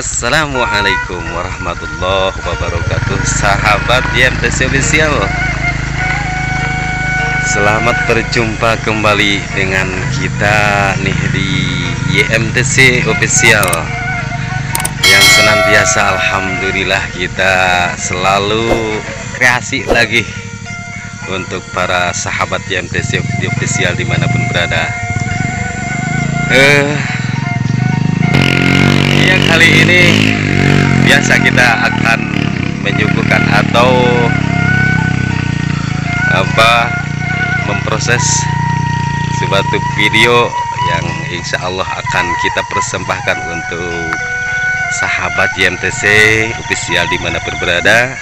Assalamualaikum warahmatullahi wabarakatuh. Sahabat YMTC Official. Selamat berjumpa kembali dengan kita nih di YMTC Official. Yang senantiasa Alhamdulillah kita selalu kreasi lagi Untuk para sahabat YMTC Official di mana pun berada. Eh kali ini biasa kita akan menyuguhkan atau apa memproses suatu video yang insya Allah akan kita persembahkan untuk sahabat YMTC official di mana pun berada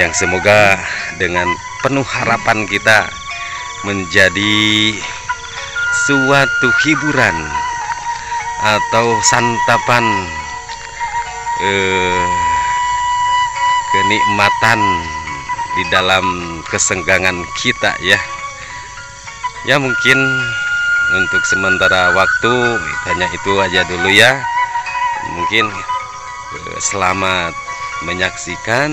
yang semoga dengan penuh harapan kita menjadi suatu hiburan atau santapan eh, kenikmatan di dalam kesenggangan kita ya. Ya mungkin untuk sementara waktu hanya itu aja dulu ya. Mungkin eh, selamat menyaksikan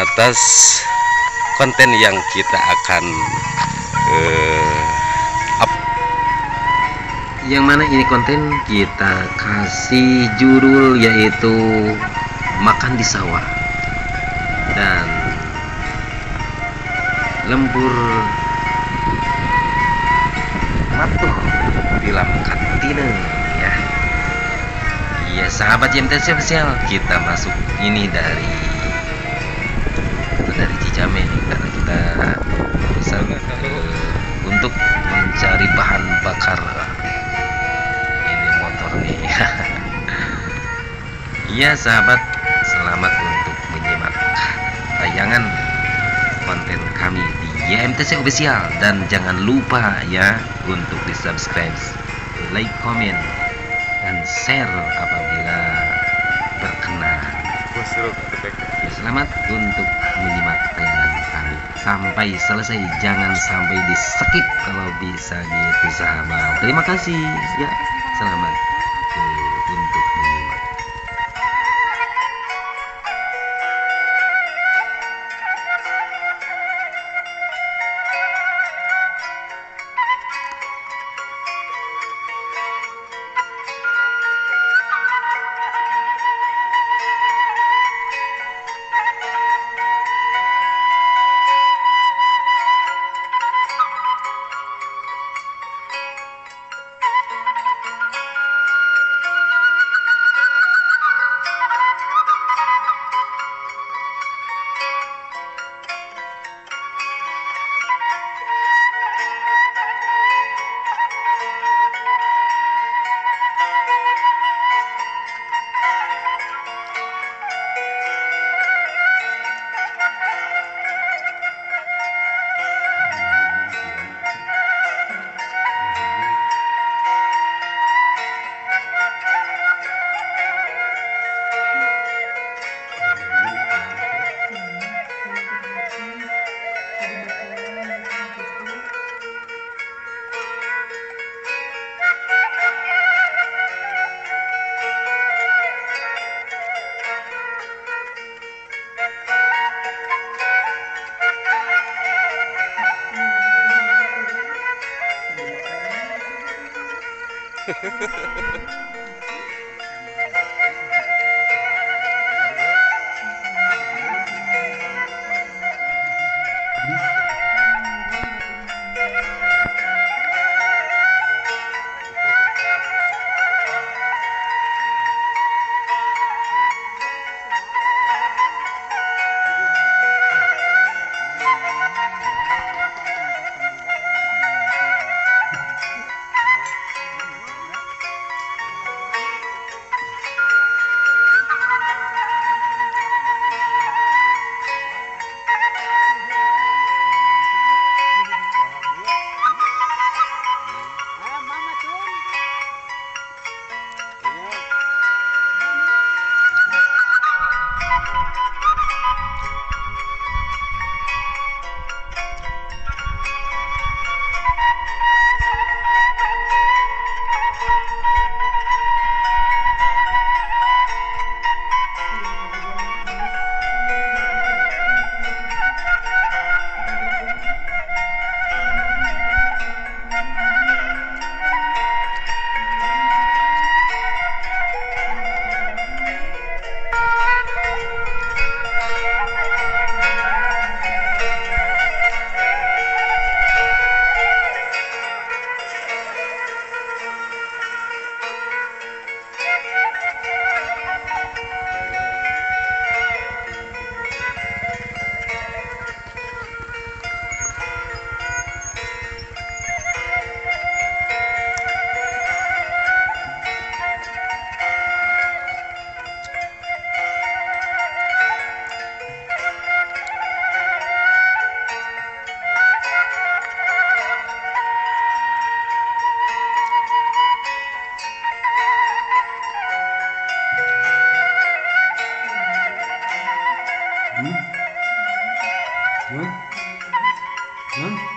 atas konten yang kita akan eh, yang mana ini konten? Kita kasih judul yaitu makan di sawah. Dan lembur matuh dalam kantina ya. Iya sahabat JMTC official kita masuk ini dari dari Cijame karena kita berusaha untuk mencari bahan bakar Iya sahabat, selamat untuk menyimak tayangan konten kami di YMTC Official. Dan jangan lupa ya untuk di subscribe, like, comment, dan share apabila berkenan. Ya, selamat untuk menyimak tayangan kami. Sampai selesai, jangan sampai di skip kalau bisa gitu sahabat. Terima kasih. Ya, selamat Ha ha ha ha! 嗯。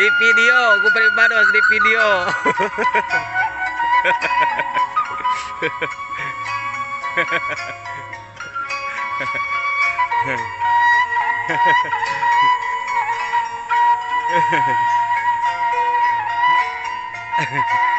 Di video gue pribadi di video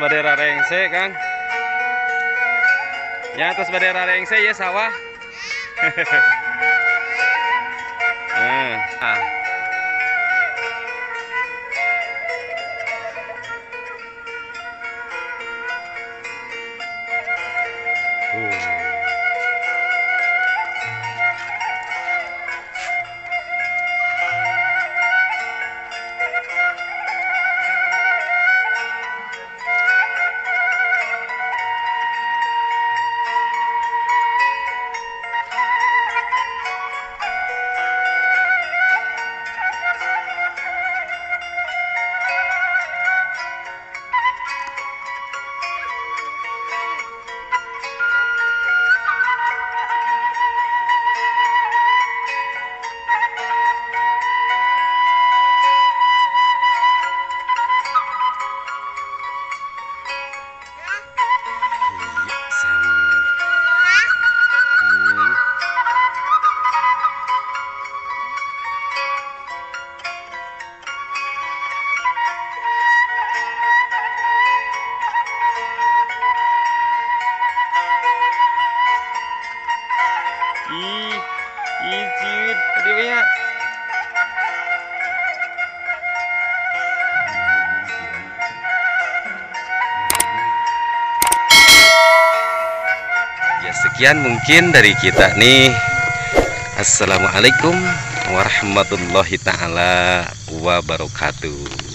bendera rengse kang ya terus bendera rengse ya sawah. Nah banyak. Ya sekian mungkin dari kita nih. Assalamualaikum warahmatullahi taala wabarakatuh.